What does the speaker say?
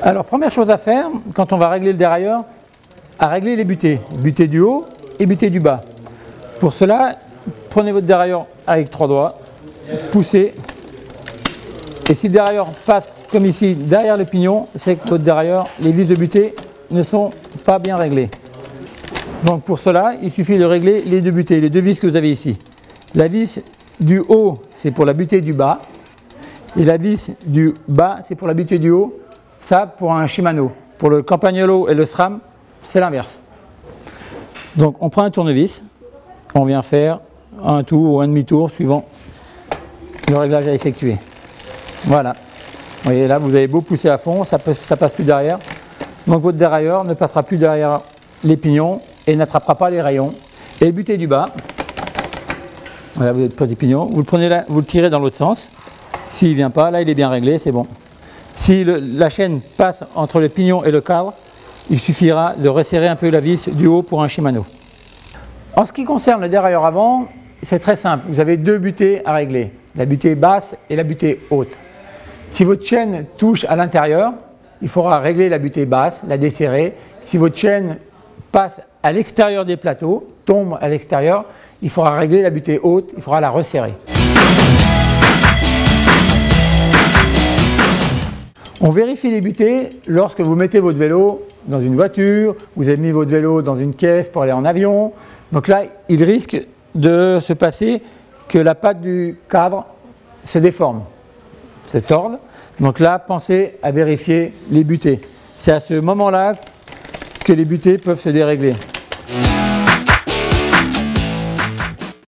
Alors, première chose à faire, quand on va régler le dérailleur, à régler les butées. Butée du haut et butée du bas. Pour cela, prenez votre dérailleur avec trois doigts, poussez. Et si le dérailleur passe comme ici derrière le pignon, c'est que votre dérailleur, les vis de butée ne sont pas bien réglées. Donc pour cela, il suffit de régler les deux butées, les deux vis que vous avez ici. La vis du haut, c'est pour la butée du bas. Et la vis du bas, c'est pour la butée du haut. Ça, pour un Shimano. Pour le Campagnolo et le SRAM, c'est l'inverse. Donc on prend un tournevis, on vient faire un tour ou un demi-tour suivant le réglage à effectuer. Voilà. Vous voyez là, vous avez beau pousser à fond, ça passe, ça passe plus derrière. Donc votre dérailleur ne passera plus derrière les pignons et n'attrapera pas les rayons. Et le butez du bas, voilà, vous êtes petit pignon, vous le prenez vous le tirez dans l'autre sens. S'il ne vient pas, là il est bien réglé, c'est bon. Si la chaîne passe entre le pignon et le cadre, il suffira de resserrer un peu la vis du haut pour un Shimano. En ce qui concerne le dérailleur avant, c'est très simple. Vous avez deux butées à régler, la butée basse et la butée haute. Si votre chaîne touche à l'intérieur, il faudra régler la butée basse, la desserrer. Si votre chaîne passe à l'extérieur des plateaux, tombe à l'extérieur, il faudra régler la butée haute, il faudra la resserrer. On vérifie les butées lorsque vous mettez votre vélo dans une voiture, vous avez mis votre vélo dans une caisse pour aller en avion. Donc là, il risque de se passer que la patte du cadre se déforme, se torde. Donc là, pensez à vérifier les butées. C'est à ce moment-là que les butées peuvent se dérégler.